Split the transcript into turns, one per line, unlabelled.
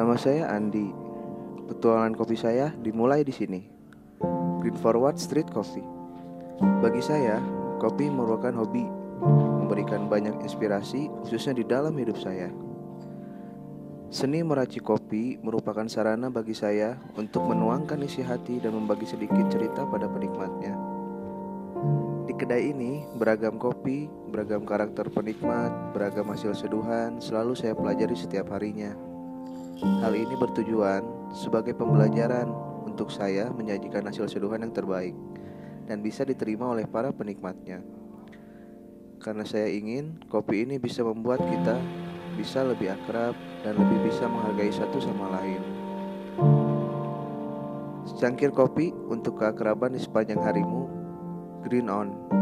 Nama saya Andi. Petualangan kopi saya dimulai di sini. Green Forward Street Coffee. Bagi saya, kopi merupakan hobi, memberikan banyak inspirasi khususnya di dalam hidup saya. Seni meracik kopi merupakan sarana bagi saya untuk menuangkan isi hati dan membagi sedikit cerita pada penikmatnya. Di kedai ini, beragam kopi, beragam karakter penikmat, beragam hasil seduhan selalu saya pelajari setiap harinya. Hal ini bertujuan sebagai pembelajaran untuk saya menyajikan hasil seduhan yang terbaik dan bisa diterima oleh para penikmatnya. Karena saya ingin kopi ini bisa membuat kita bisa lebih akrab dan lebih bisa menghargai satu sama lain. Secangkir kopi untuk keakraban di sepanjang harimu. Green on.